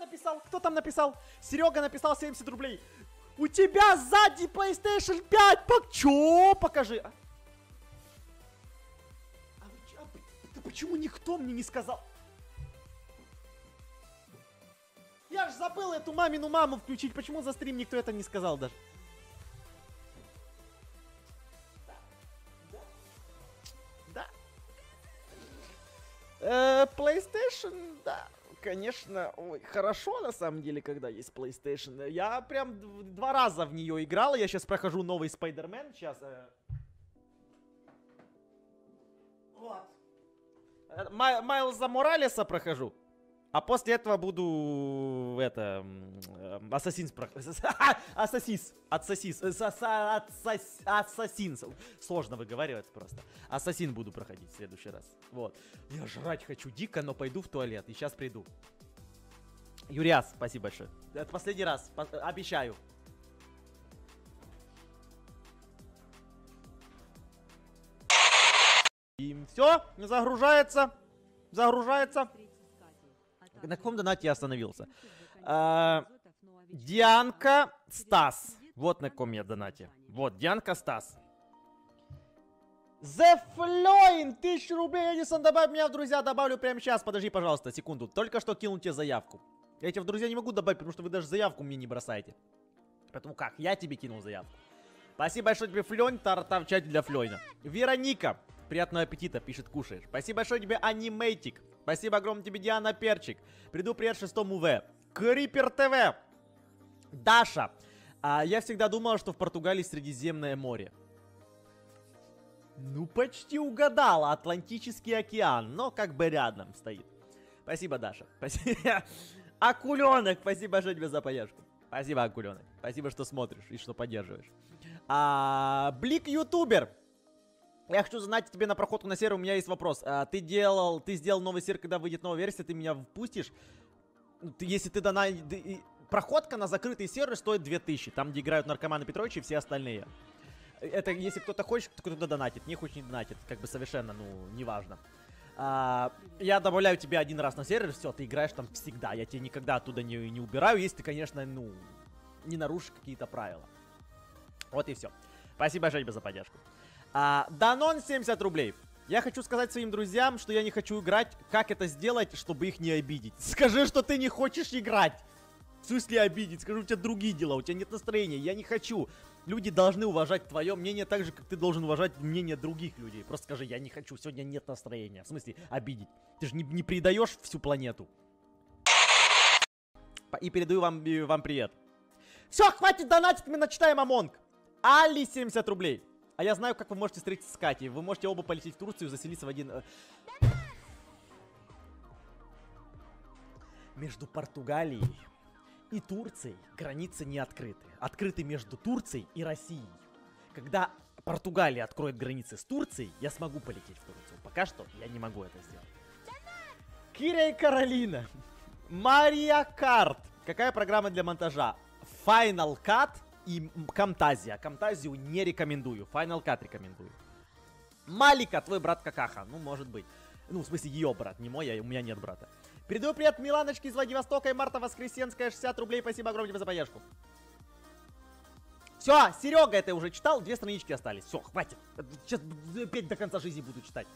написал? Кто там написал? Серега написал 70 рублей. У тебя сзади PlayStation 5. Пок... Чё? Покажи. А, а а да почему никто мне не сказал? Я ж забыл эту мамину маму включить. Почему за стрим никто это не сказал даже? Да. Э, PlayStation, да. Конечно, ой, хорошо на самом деле, когда есть PlayStation. Я прям два раза в нее играл. Я сейчас прохожу новый Spider-Man. Сейчас. э. Вот. Э, Май- Майлза Моралеса прохожу. А после этого буду это Assassin's. Ассасис. Отсосис. Э, Assassin's. Сложно выговаривать просто. Ассасин буду проходить в следующий раз. Вот. Я жрать хочу дико, но пойду в туалет. И сейчас приду. Юриас, спасибо большое. Это последний раз. Обещаю. И все, загружается. Загружается. На каком донате я остановился? А, Дианка Стас. Вот на ком я донате. Вот, Дианка Стас. The Floyn, тысячу рублей, Эдисон, добавь меня в друзья, добавлю прямо сейчас, подожди, пожалуйста, секунду, только что кинул тебе заявку. Я тебя в друзья не могу добавить, потому что вы даже заявку мне не бросаете. Поэтому как, я тебе кинул заявку. Спасибо большое тебе, Флёнь, тарта в чате для Флёйна. Вероника, приятного аппетита, пишет, кушаешь. Спасибо большое тебе, Анимейтик. Спасибо огромное тебе, Диана Перчик. Приду привет шестому В. Крипер ТВ. Даша. А, я всегда думала, что в Португалии Средиземное море. Ну, почти угадала. Атлантический океан, но как бы рядом стоит. Спасибо, Даша. Спасибо. Акуленок, спасибо большое тебе за поддержку. Спасибо, Акуленок. Спасибо, что смотришь и что поддерживаешь. А, Блик Ютубер. Я хочу знать тебе на проходку на сервер, у меня есть вопрос. А, ты делал, ты сделал новый сервер, когда выйдет новая версия, ты меня впустишь? Ну, ты- если ты дана... и- Проходка на закрытый сервер стоит 2000, там, где играют наркоманы Петрович и все остальные. Это если кто-то хочет, кто-то донатит, не хочет, не донатит, как бы совершенно, ну, неважно. А, я добавляю тебя один раз на сервер, все, ты играешь там всегда, я тебя никогда оттуда не, не убираю, если ты, конечно, ну, не нарушишь какие-то правила. Вот и все. Спасибо тебе за поддержку. А, Данон 70 рублей. Я хочу сказать своим друзьям, что я не хочу играть. Как это сделать, чтобы их не обидеть? Скажи, что ты не хочешь играть. В смысле обидеть? Скажи, у тебя другие дела, у тебя нет настроения. Я не хочу. Люди должны уважать твое мнение так же, как ты должен уважать мнение других людей. Просто скажи, я не хочу, сегодня нет настроения. В смысле, обидеть. Ты же не, не предаешь всю планету. И передаю вам, вам привет. Все, хватит донатить, мы начитаем Амонг. Али 70 рублей. А я знаю, как вы можете встретиться с Катей. Вы можете оба полететь в Турцию и заселиться в один... э, Между Португалией и Турцией границы не открыты. Открыты между Турцией и Россией. Когда Португалия откроет границы с Турцией, я смогу полететь в Турцию. Пока что я не могу это сделать. Киря и Каролина. Мария Карт. Какая программа для монтажа? Final Cut и Камтазия. Камтазию не рекомендую. Final Cut рекомендую. Малика, твой брат Какаха. Ну, может быть. Ну, в смысле, ее брат, не мой, а у меня нет брата. Передаю привет Миланочке из Владивостока и Марта Воскресенская, 60 рублей. Спасибо огромное за поддержку. Все, Серега это уже читал, две странички остались. Все, хватит. Сейчас опять до конца жизни буду читать.